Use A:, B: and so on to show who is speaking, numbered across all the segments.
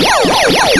A: Yeah, yeah, yeah.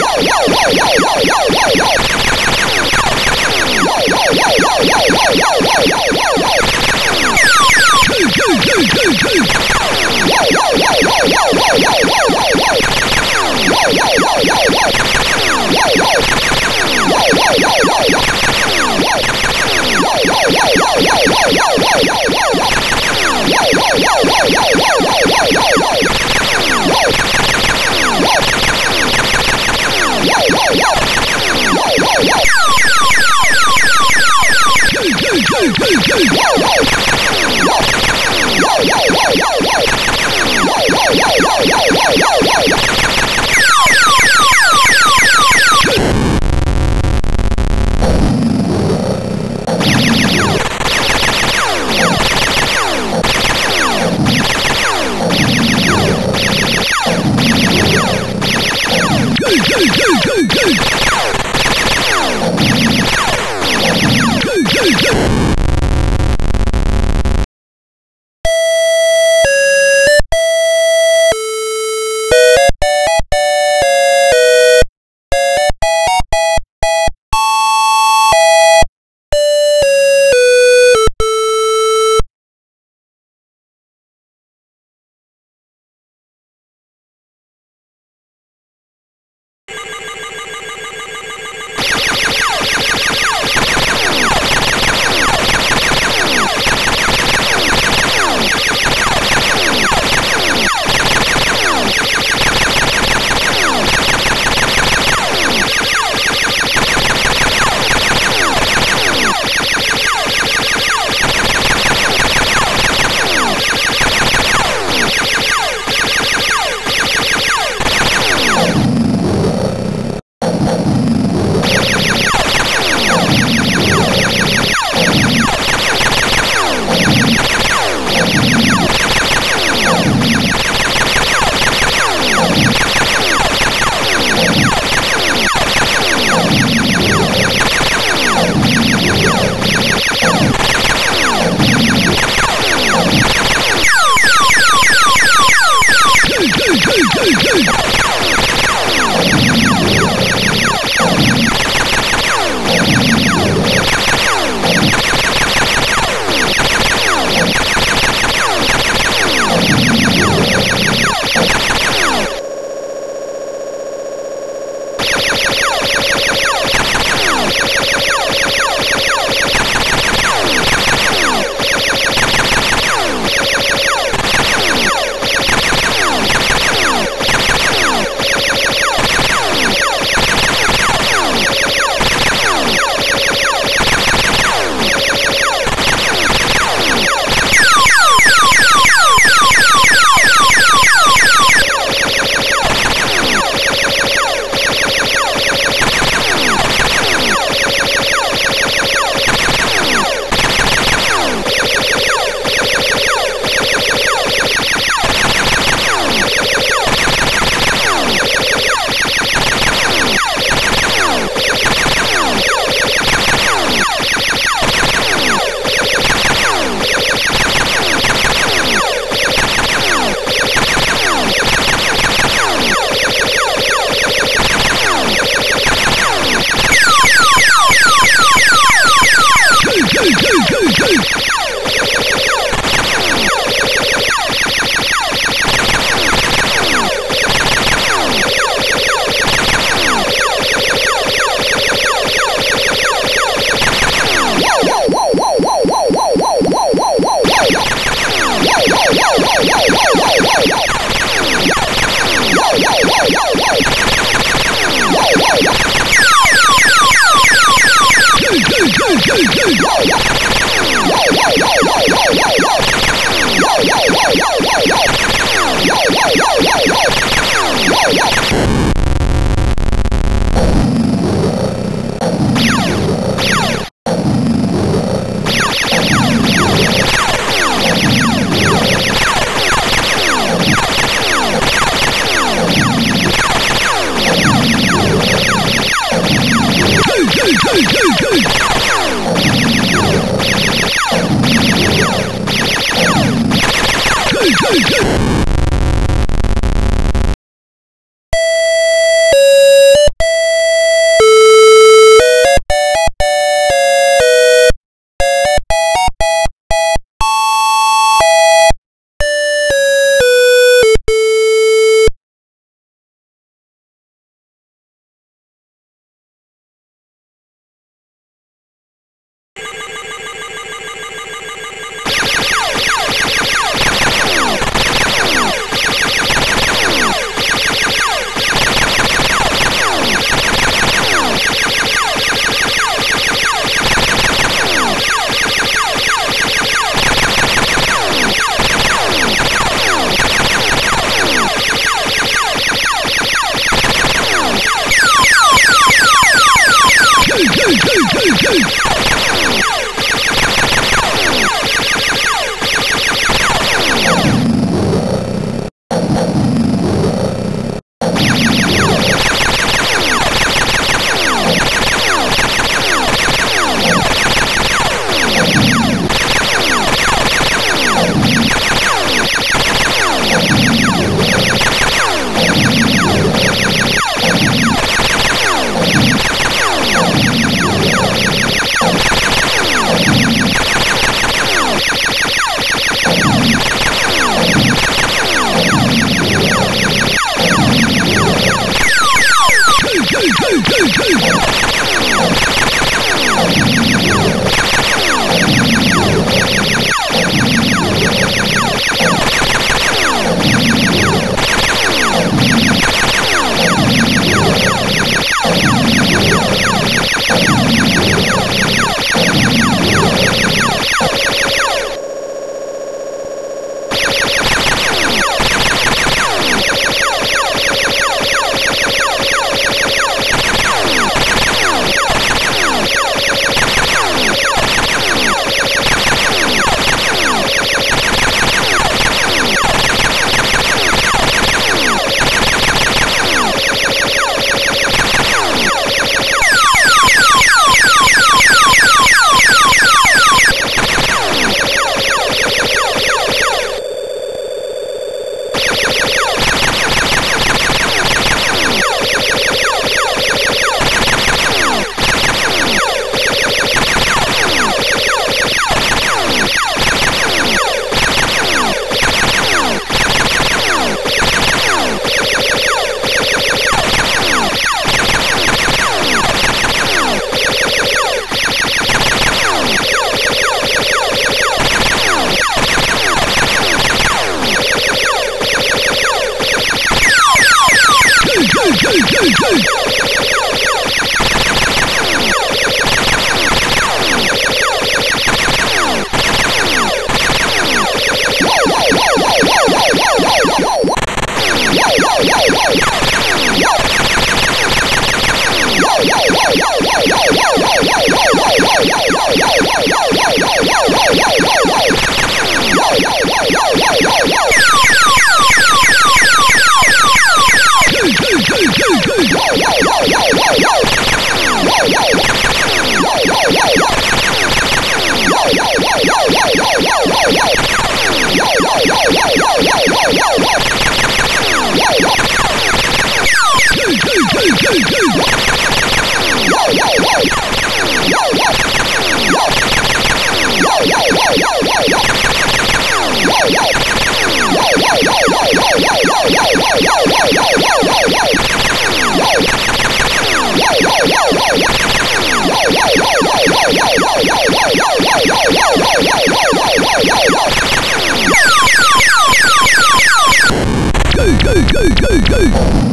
B: Go, go, go!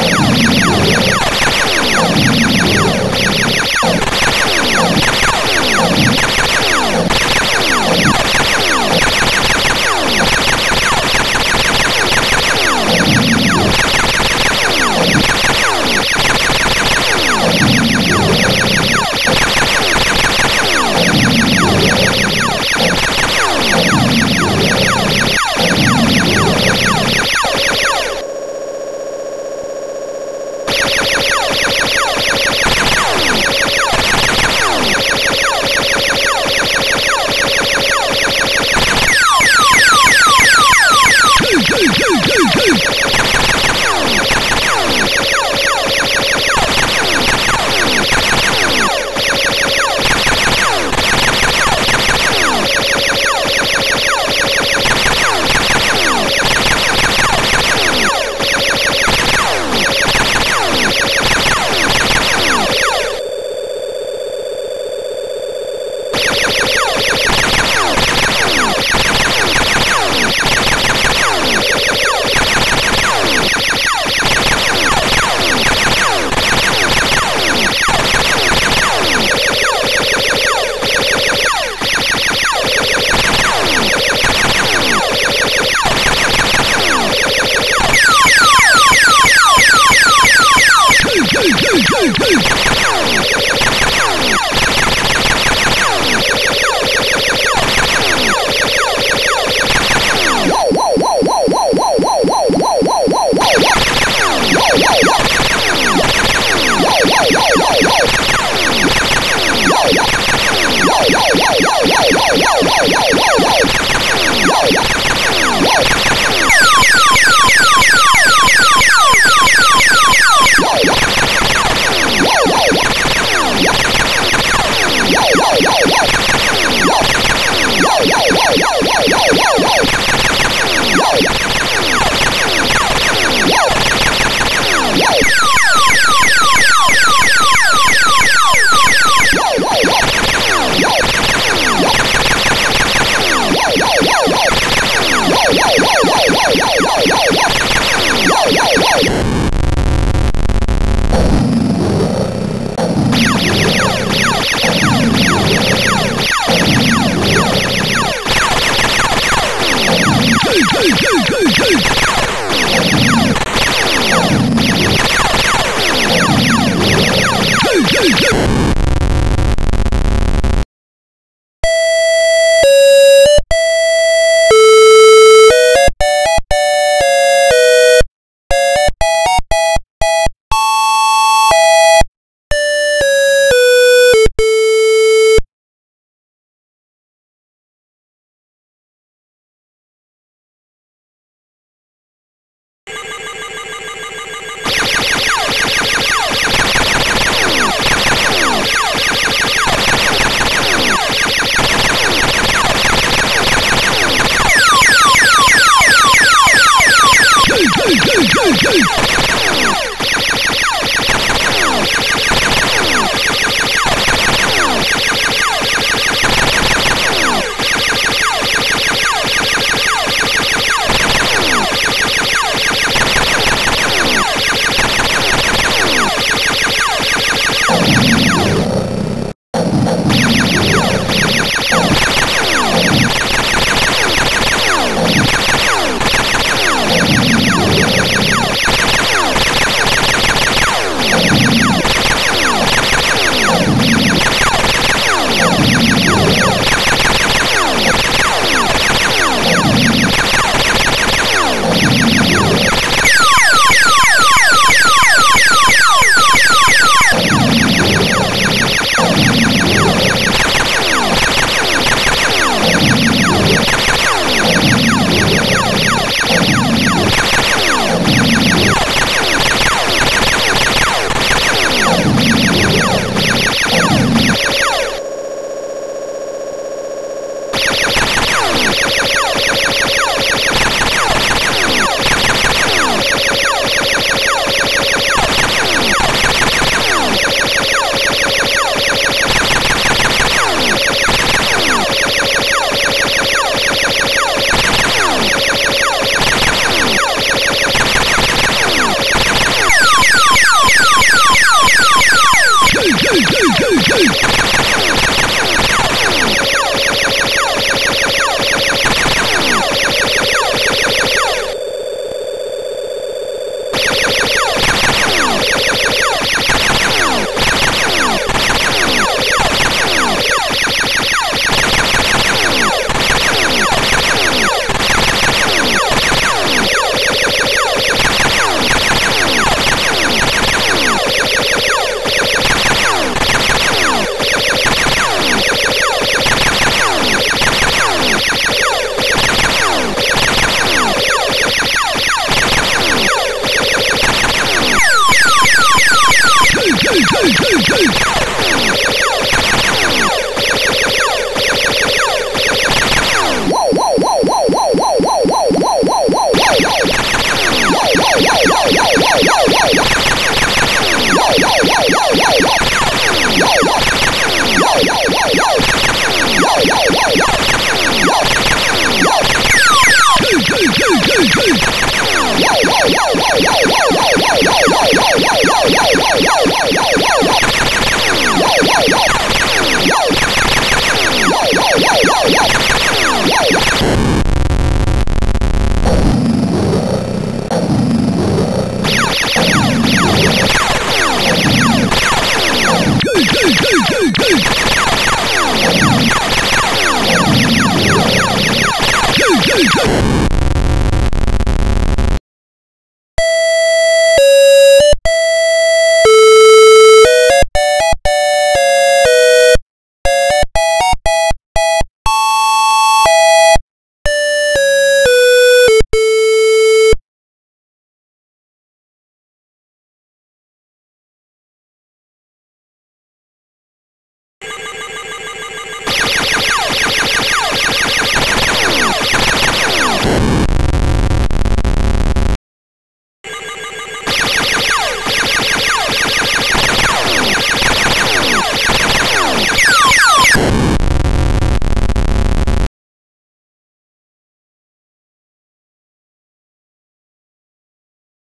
B: Yeah.